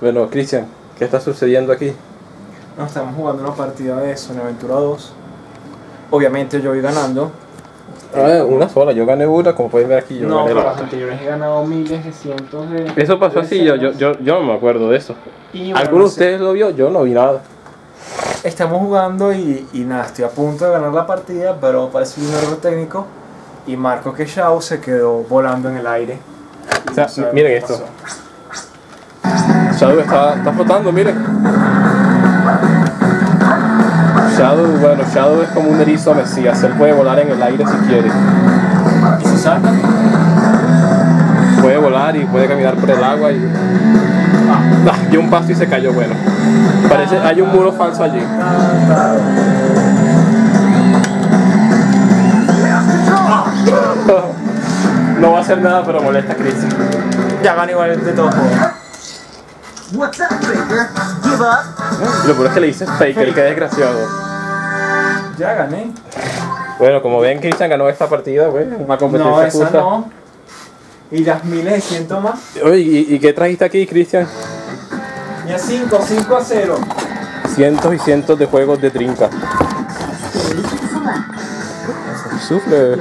Bueno, Cristian, ¿qué está sucediendo aquí? No, estamos jugando una partida de Sony Aventura 2. Obviamente yo voy ganando. Ah, una sola, yo gané una, como pueden ver aquí, yo no, gané pero la las otra. anteriores he ganado miles de cientos de. Eso pasó de así, yo, yo, yo, yo no me acuerdo de eso. Y bueno, ¿Alguno de ustedes lo vio? Yo no vi nada. Estamos jugando y, y nada, estoy a punto de ganar la partida, pero parece un error técnico. Y Marco Quechao se quedó volando en el aire. O sea, no miren esto. pasó. Shadow está, está flotando, miren. Shadow, bueno, Shadow es como un erizo mesías, él puede volar en el aire si quiere. ¿Y si salta? Puede volar y puede caminar por el agua y... Ah, dio un paso y se cayó, bueno. Parece, hay un muro falso allí. No va a hacer nada, pero molesta a Chris. Ya gana igual de modos. What's up, Faker? Give up? Y lo peor es que le dice Faker, qué desgraciado. Ya gané. Bueno, como ven, Christian ganó esta partida, güey. Una competencia No, esa justa. no. Y las miles de cientos más. Oye, ¿y, y qué trajiste aquí, Christian? Y a 5, 5 a 0. Cientos y cientos de juegos de trinca. Sufre.